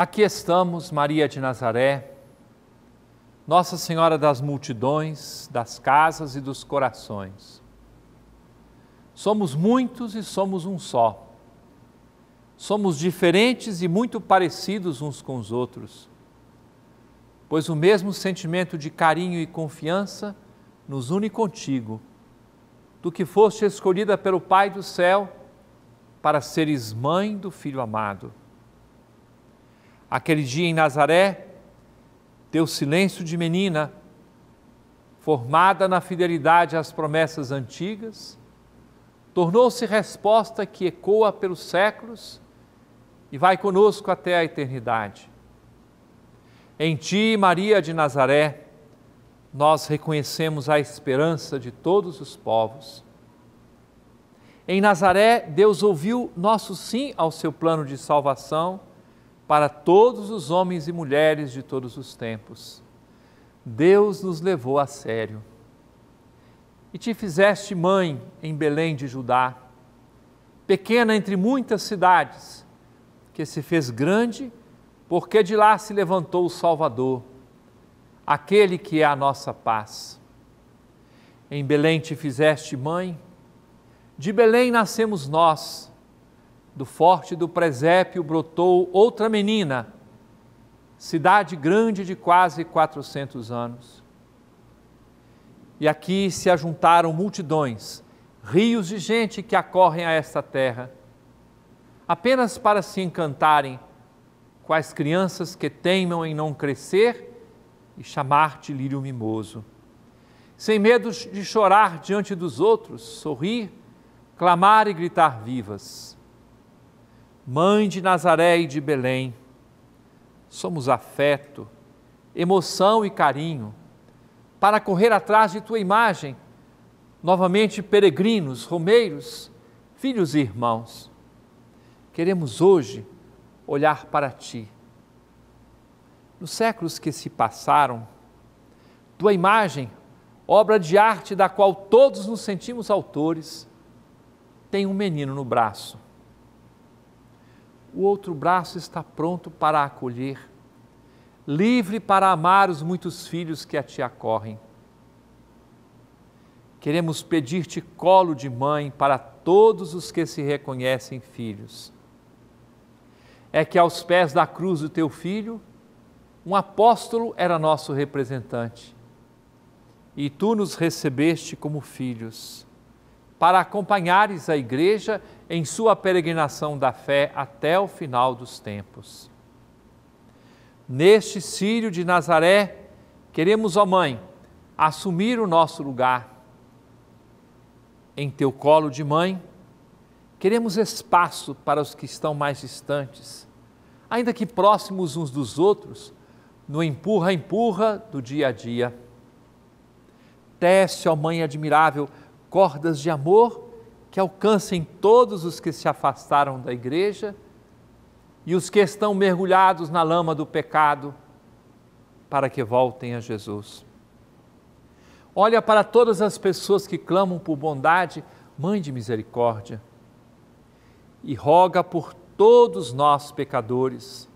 Aqui estamos, Maria de Nazaré, Nossa Senhora das multidões, das casas e dos corações. Somos muitos e somos um só. Somos diferentes e muito parecidos uns com os outros, pois o mesmo sentimento de carinho e confiança nos une contigo, do que foste escolhida pelo Pai do céu para seres mãe do Filho amado. Aquele dia em Nazaré, teu silêncio de menina, formada na fidelidade às promessas antigas, tornou-se resposta que ecoa pelos séculos e vai conosco até a eternidade. Em ti, Maria de Nazaré, nós reconhecemos a esperança de todos os povos. Em Nazaré, Deus ouviu nosso sim ao seu plano de salvação para todos os homens e mulheres de todos os tempos. Deus nos levou a sério. E te fizeste mãe em Belém de Judá, pequena entre muitas cidades, que se fez grande, porque de lá se levantou o Salvador, aquele que é a nossa paz. Em Belém te fizeste mãe, de Belém nascemos nós do forte do presépio brotou outra menina, cidade grande de quase 400 anos. E aqui se ajuntaram multidões, rios de gente que acorrem a esta terra, apenas para se encantarem com as crianças que teimam em não crescer e chamar-te lírio mimoso. Sem medo de chorar diante dos outros, sorrir, clamar e gritar vivas Mãe de Nazaré e de Belém, somos afeto, emoção e carinho para correr atrás de tua imagem, novamente peregrinos, romeiros, filhos e irmãos. Queremos hoje olhar para ti. Nos séculos que se passaram, tua imagem, obra de arte da qual todos nos sentimos autores, tem um menino no braço o outro braço está pronto para acolher, livre para amar os muitos filhos que a ti acorrem. Queremos pedir-te colo de mãe para todos os que se reconhecem filhos. É que aos pés da cruz do teu filho, um apóstolo era nosso representante, e tu nos recebeste como filhos para acompanhares a igreja em sua peregrinação da fé até o final dos tempos. Neste Sírio de Nazaré, queremos, ó Mãe, assumir o nosso lugar. Em teu colo de mãe, queremos espaço para os que estão mais distantes, ainda que próximos uns dos outros, no empurra-empurra do dia a dia. Teste, ó Mãe admirável, cordas de amor que alcancem todos os que se afastaram da igreja e os que estão mergulhados na lama do pecado, para que voltem a Jesus. Olha para todas as pessoas que clamam por bondade, Mãe de misericórdia, e roga por todos nós pecadores,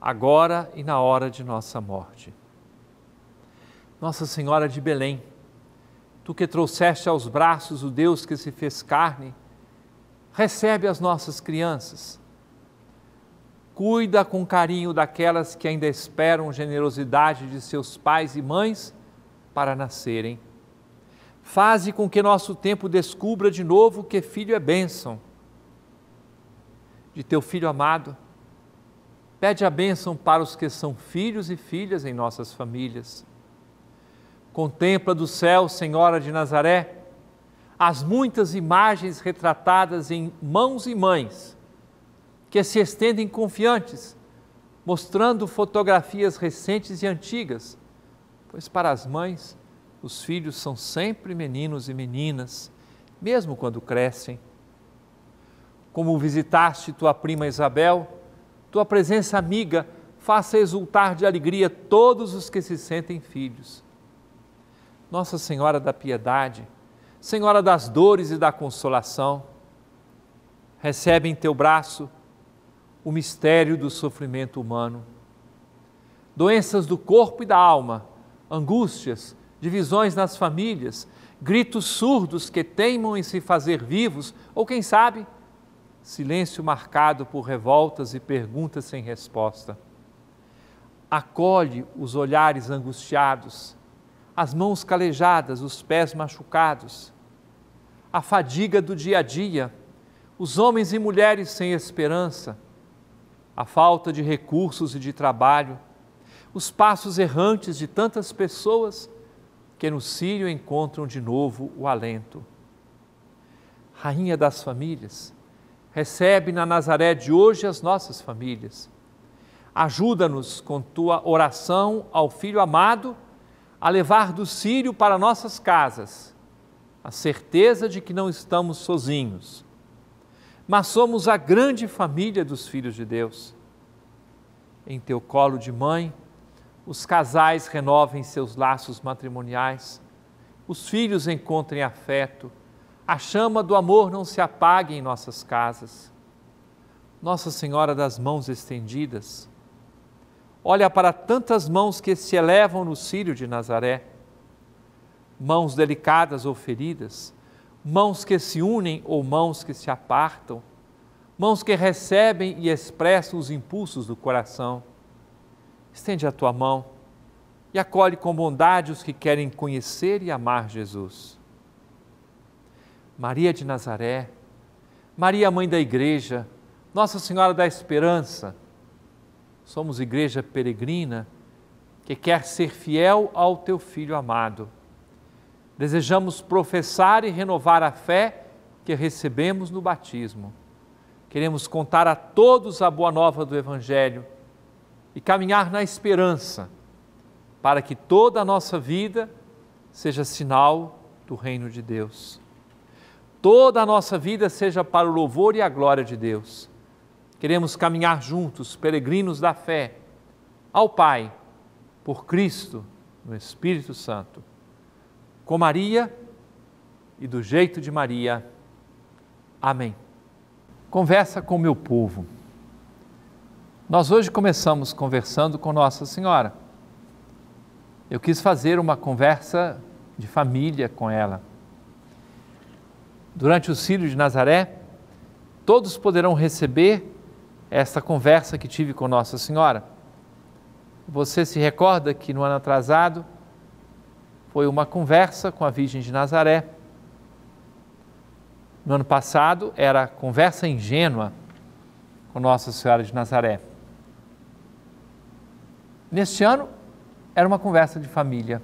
agora e na hora de nossa morte. Nossa Senhora de Belém, tu que trouxeste aos braços o Deus que se fez carne, recebe as nossas crianças. Cuida com carinho daquelas que ainda esperam generosidade de seus pais e mães para nascerem. Faze com que nosso tempo descubra de novo que filho é bênção. De teu filho amado, pede a bênção para os que são filhos e filhas em nossas famílias Contempla do céu, Senhora de Nazaré, as muitas imagens retratadas em mãos e mães, que se estendem confiantes, mostrando fotografias recentes e antigas, pois para as mães, os filhos são sempre meninos e meninas, mesmo quando crescem. Como visitaste tua prima Isabel, tua presença amiga faça exultar de alegria todos os que se sentem filhos nossa Senhora da Piedade, Senhora das dores e da consolação, recebe em teu braço o mistério do sofrimento humano. Doenças do corpo e da alma, angústias, divisões nas famílias, gritos surdos que teimam em se fazer vivos, ou quem sabe, silêncio marcado por revoltas e perguntas sem resposta. Acolhe os olhares angustiados, as mãos calejadas, os pés machucados, a fadiga do dia a dia, os homens e mulheres sem esperança, a falta de recursos e de trabalho, os passos errantes de tantas pessoas que no Sírio encontram de novo o alento. Rainha das famílias, recebe na Nazaré de hoje as nossas famílias. Ajuda-nos com tua oração ao Filho amado a levar do Sírio para nossas casas a certeza de que não estamos sozinhos mas somos a grande família dos filhos de Deus. Em teu colo de mãe, os casais renovem seus laços matrimoniais, os filhos encontrem afeto, a chama do amor não se apague em nossas casas. Nossa Senhora das Mãos Estendidas, olha para tantas mãos que se elevam no círio de Nazaré, mãos delicadas ou feridas, mãos que se unem ou mãos que se apartam, mãos que recebem e expressam os impulsos do coração. Estende a tua mão e acolhe com bondade os que querem conhecer e amar Jesus. Maria de Nazaré, Maria, mãe da igreja, Nossa Senhora da Esperança, somos igreja peregrina que quer ser fiel ao teu filho amado Desejamos professar e renovar a fé que recebemos no batismo. Queremos contar a todos a boa nova do Evangelho e caminhar na esperança para que toda a nossa vida seja sinal do reino de Deus. Toda a nossa vida seja para o louvor e a glória de Deus. Queremos caminhar juntos, peregrinos da fé, ao Pai, por Cristo, no Espírito Santo com Maria e do jeito de Maria. Amém. Conversa com o meu povo. Nós hoje começamos conversando com Nossa Senhora. Eu quis fazer uma conversa de família com ela. Durante o Círio de Nazaré, todos poderão receber esta conversa que tive com Nossa Senhora. Você se recorda que no ano atrasado foi uma conversa com a Virgem de Nazaré. No ano passado era conversa ingênua com Nossa Senhora de Nazaré. Neste ano era uma conversa de família.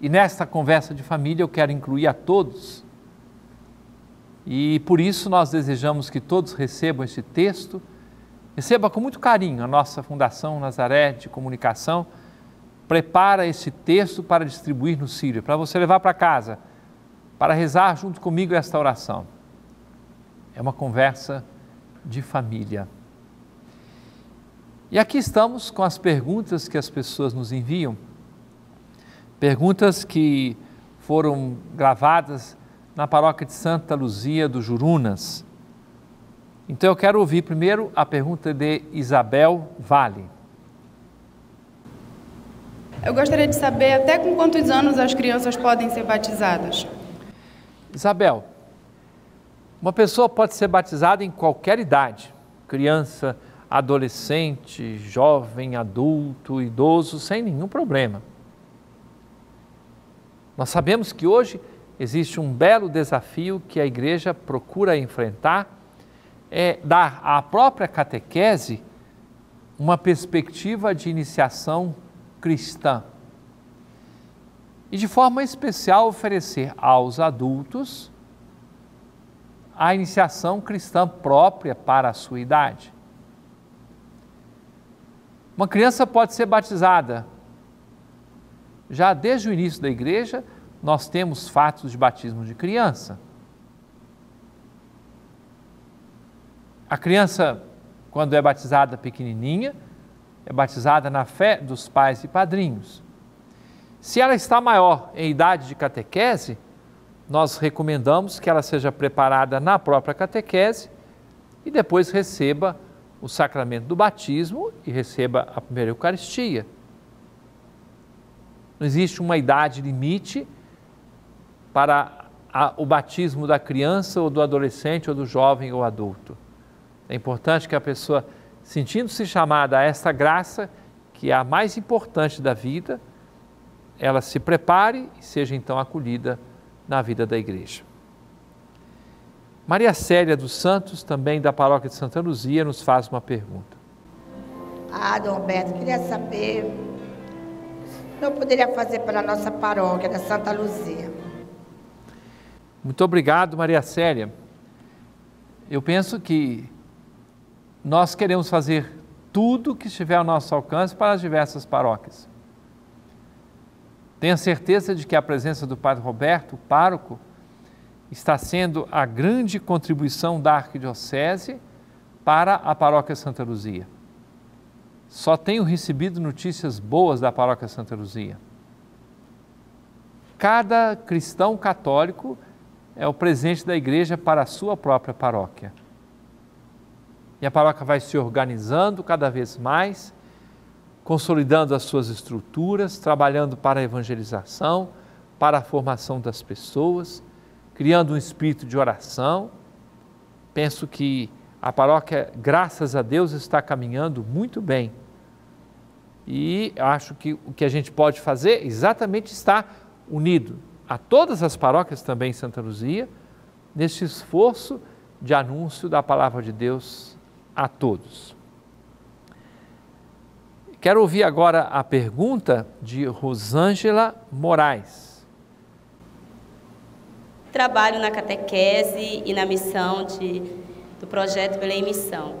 E nesta conversa de família eu quero incluir a todos. E por isso nós desejamos que todos recebam este texto. Receba com muito carinho a nossa Fundação Nazaré de Comunicação prepara esse texto para distribuir no Sírio, para você levar para casa, para rezar junto comigo esta oração. É uma conversa de família. E aqui estamos com as perguntas que as pessoas nos enviam. Perguntas que foram gravadas na paróquia de Santa Luzia do Jurunas. Então eu quero ouvir primeiro a pergunta de Isabel Vale. Eu gostaria de saber até com quantos anos as crianças podem ser batizadas. Isabel, uma pessoa pode ser batizada em qualquer idade, criança, adolescente, jovem, adulto, idoso, sem nenhum problema. Nós sabemos que hoje existe um belo desafio que a igreja procura enfrentar, é dar à própria catequese uma perspectiva de iniciação cristã. E de forma especial oferecer aos adultos a iniciação cristã própria para a sua idade. Uma criança pode ser batizada. Já desde o início da igreja, nós temos fatos de batismo de criança. A criança, quando é batizada pequenininha, é batizada na fé dos pais e padrinhos. Se ela está maior em idade de catequese, nós recomendamos que ela seja preparada na própria catequese e depois receba o sacramento do batismo e receba a primeira Eucaristia. Não existe uma idade limite para a, o batismo da criança ou do adolescente ou do jovem ou adulto. É importante que a pessoa, sentindo-se chamada a esta graça, que é a mais importante da vida, ela se prepare e seja então acolhida na vida da igreja. Maria Célia dos Santos, também da paróquia de Santa Luzia, nos faz uma pergunta. Ah, Dom Alberto, queria saber o que eu poderia fazer para a nossa paróquia da Santa Luzia. Muito obrigado, Maria Célia. Eu penso que nós queremos fazer tudo que estiver ao nosso alcance para as diversas paróquias. Tenha certeza de que a presença do Padre Roberto, o pároco, está sendo a grande contribuição da Arquidiocese para a Paróquia Santa Luzia. Só tenho recebido notícias boas da Paróquia Santa Luzia. Cada cristão católico é o presente da igreja para a sua própria paróquia. E a paróquia vai se organizando cada vez mais, consolidando as suas estruturas, trabalhando para a evangelização, para a formação das pessoas, criando um espírito de oração. Penso que a paróquia, graças a Deus, está caminhando muito bem. E acho que o que a gente pode fazer exatamente está unido a todas as paróquias também em Santa Luzia, neste esforço de anúncio da palavra de Deus a todos. Quero ouvir agora a pergunta de Rosângela Moraes. Trabalho na catequese e na missão de, do projeto Belém Missão.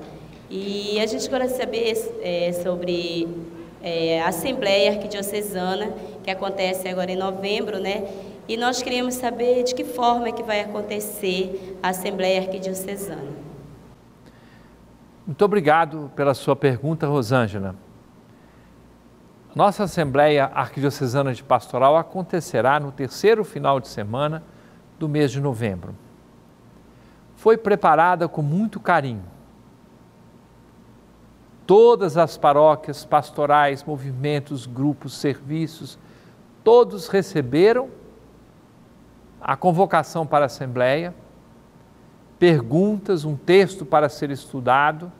E a gente gostaria de saber é, sobre é, a Assembleia Arquidiocesana, que acontece agora em novembro, né? E nós queríamos saber de que forma é que vai acontecer a Assembleia Arquidiocesana. Muito obrigado pela sua pergunta, Rosângela. Nossa Assembleia Arquidiocesana de Pastoral acontecerá no terceiro final de semana do mês de novembro. Foi preparada com muito carinho. Todas as paróquias, pastorais, movimentos, grupos, serviços, todos receberam a convocação para a Assembleia, perguntas, um texto para ser estudado.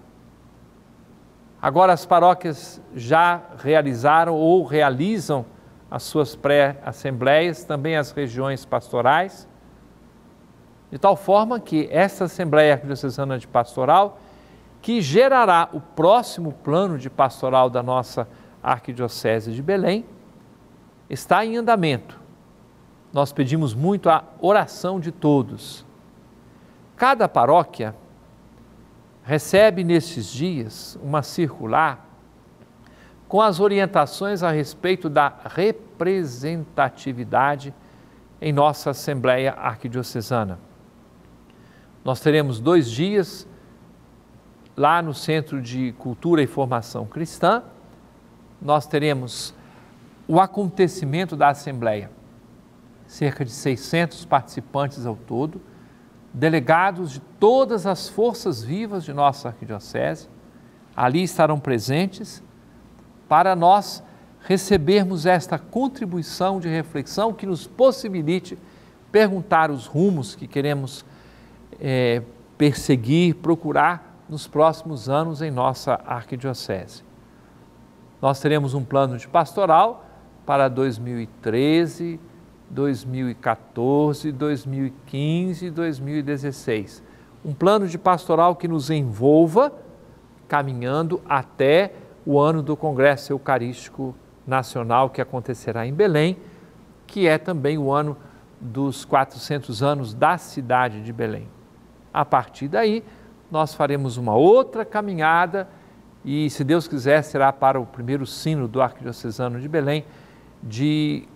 Agora as paróquias já realizaram ou realizam as suas pré-assembleias, também as regiões pastorais, de tal forma que essa Assembleia Arquidiocesana de Pastoral, que gerará o próximo plano de pastoral da nossa Arquidiocese de Belém, está em andamento nós pedimos muito a oração de todos. Cada paróquia recebe nesses dias uma circular com as orientações a respeito da representatividade em nossa Assembleia Arquidiocesana. Nós teremos dois dias lá no Centro de Cultura e Formação Cristã, nós teremos o acontecimento da Assembleia cerca de 600 participantes ao todo, delegados de todas as forças vivas de nossa arquidiocese, ali estarão presentes para nós recebermos esta contribuição de reflexão que nos possibilite perguntar os rumos que queremos é, perseguir, procurar nos próximos anos em nossa arquidiocese. Nós teremos um plano de pastoral para 2013, 2014, 2015 e 2016. Um plano de pastoral que nos envolva caminhando até o ano do Congresso Eucarístico Nacional que acontecerá em Belém, que é também o ano dos 400 anos da cidade de Belém. A partir daí, nós faremos uma outra caminhada e, se Deus quiser, será para o primeiro sino do Arquidiocesano de Belém de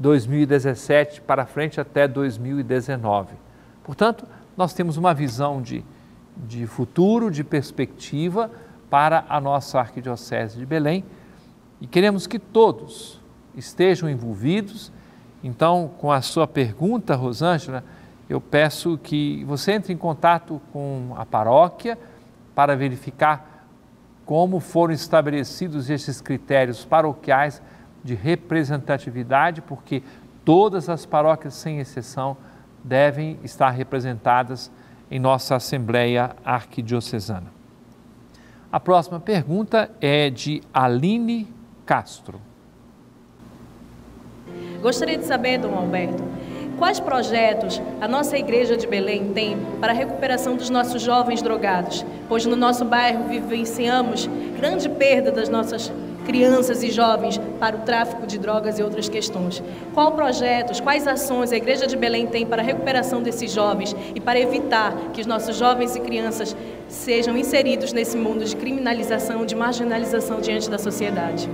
2017 para frente até 2019. Portanto, nós temos uma visão de, de futuro, de perspectiva para a nossa Arquidiocese de Belém e queremos que todos estejam envolvidos. Então, com a sua pergunta, Rosângela, eu peço que você entre em contato com a paróquia para verificar como foram estabelecidos esses critérios paroquiais de representatividade, porque todas as paróquias, sem exceção, devem estar representadas em nossa Assembleia Arquidiocesana. A próxima pergunta é de Aline Castro. Gostaria de saber, Dom Alberto, quais projetos a nossa igreja de Belém tem para a recuperação dos nossos jovens drogados, pois no nosso bairro vivenciamos grande perda das nossas crianças e jovens para o tráfico de drogas e outras questões. Quais projetos, quais ações a Igreja de Belém tem para a recuperação desses jovens e para evitar que os nossos jovens e crianças sejam inseridos nesse mundo de criminalização, de marginalização diante da sociedade?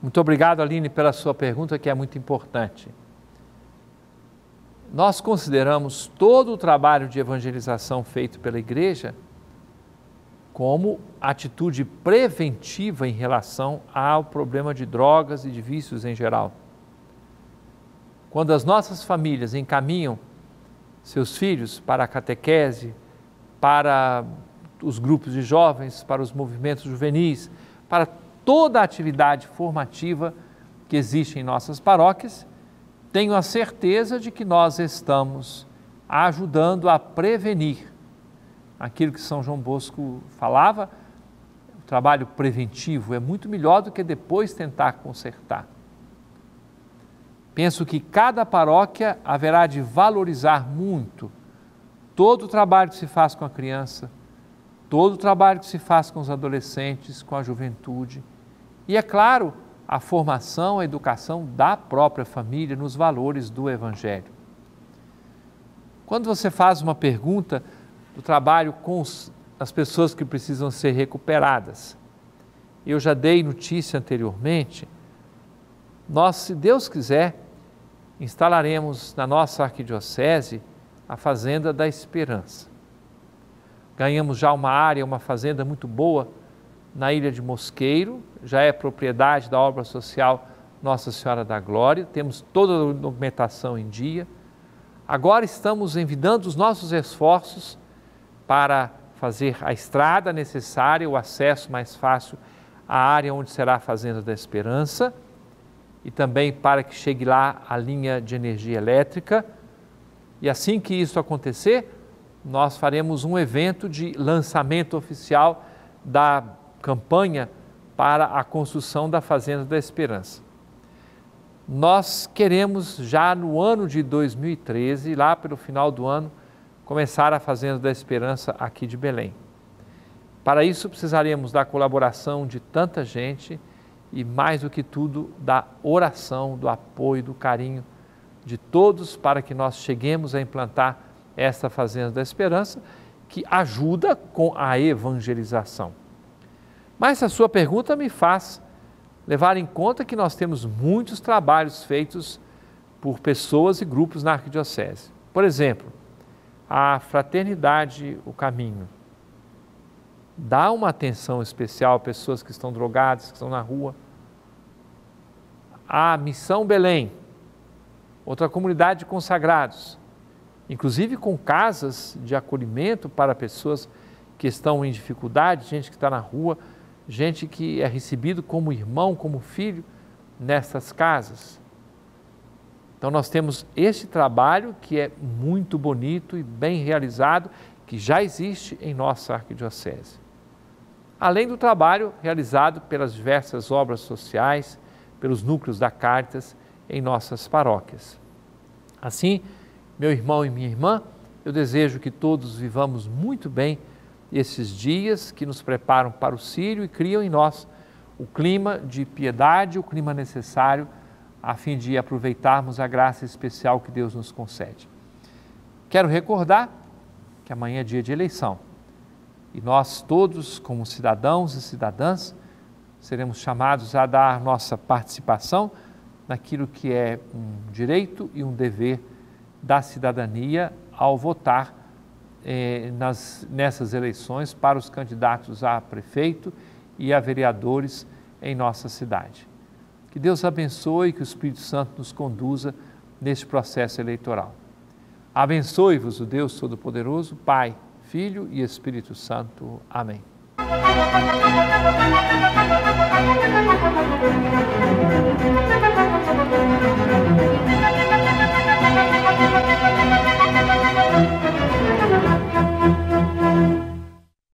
Muito obrigado, Aline, pela sua pergunta, que é muito importante. Nós consideramos todo o trabalho de evangelização feito pela igreja como atitude preventiva em relação ao problema de drogas e de vícios em geral. Quando as nossas famílias encaminham seus filhos para a catequese, para os grupos de jovens, para os movimentos juvenis, para toda a atividade formativa que existe em nossas paróquias, tenho a certeza de que nós estamos ajudando a prevenir aquilo que São João Bosco falava, o trabalho preventivo é muito melhor do que depois tentar consertar. Penso que cada paróquia haverá de valorizar muito todo o trabalho que se faz com a criança, todo o trabalho que se faz com os adolescentes, com a juventude. E, é claro, a formação, a educação da própria família nos valores do Evangelho. Quando você faz uma pergunta do trabalho com os, as pessoas que precisam ser recuperadas, eu já dei notícia anteriormente, nós, se Deus quiser, instalaremos na nossa arquidiocese a Fazenda da Esperança. Ganhamos já uma área, uma fazenda muito boa na ilha de Mosqueiro, já é propriedade da obra social Nossa Senhora da Glória, temos toda a documentação em dia. Agora estamos envidando os nossos esforços para fazer a estrada necessária, o acesso mais fácil à área onde será a Fazenda da Esperança e também para que chegue lá a linha de energia elétrica. E assim que isso acontecer, nós faremos um evento de lançamento oficial da campanha para a construção da Fazenda da Esperança. Nós queremos já no ano de 2013, lá pelo final do ano, começar a Fazenda da Esperança aqui de Belém. Para isso precisaremos da colaboração de tanta gente e mais do que tudo da oração, do apoio, do carinho de todos para que nós cheguemos a implantar esta Fazenda da Esperança que ajuda com a evangelização. Mas a sua pergunta me faz levar em conta que nós temos muitos trabalhos feitos por pessoas e grupos na arquidiocese. Por exemplo, a fraternidade, o caminho. Dá uma atenção especial a pessoas que estão drogadas, que estão na rua. A Missão Belém, outra comunidade de consagrados, inclusive com casas de acolhimento para pessoas que estão em dificuldade, gente que está na rua, gente que é recebido como irmão, como filho nessas casas. Então nós temos este trabalho que é muito bonito e bem realizado, que já existe em nossa arquidiocese. Além do trabalho realizado pelas diversas obras sociais, pelos núcleos da Caritas em nossas paróquias. Assim, meu irmão e minha irmã, eu desejo que todos vivamos muito bem esses dias que nos preparam para o Sírio e criam em nós o clima de piedade, o clima necessário a fim de aproveitarmos a graça especial que Deus nos concede. Quero recordar que amanhã é dia de eleição e nós todos, como cidadãos e cidadãs, seremos chamados a dar nossa participação naquilo que é um direito e um dever da cidadania ao votar eh, nas, nessas eleições para os candidatos a prefeito e a vereadores em nossa cidade. Que Deus abençoe e que o Espírito Santo nos conduza neste processo eleitoral. Abençoe-vos o Deus Todo-Poderoso, Pai, Filho e Espírito Santo. Amém. Música